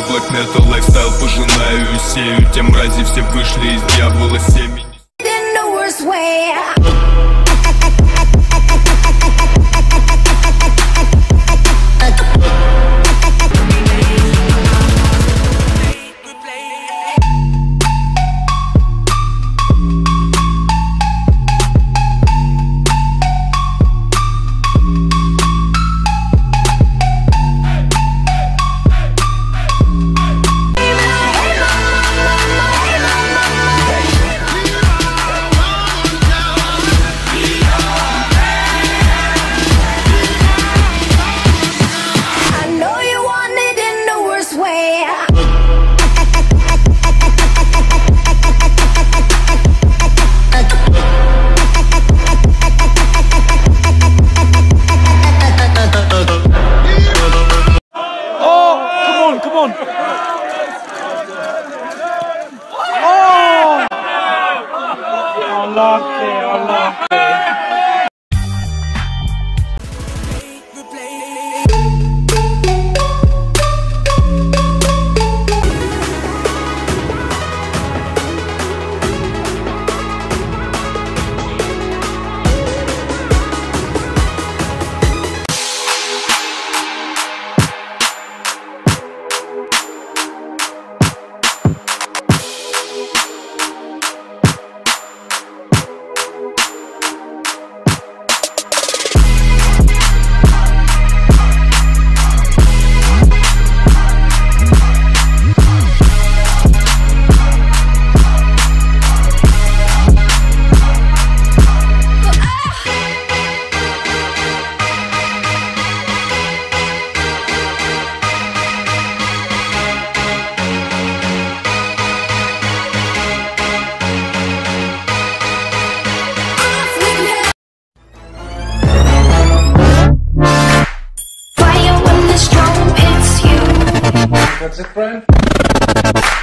Свой black metal лайфстайл пожинаю и сею. Те мрази все вышли из дьявола семени Allah'tır, Allah'tır. That's it, Brian?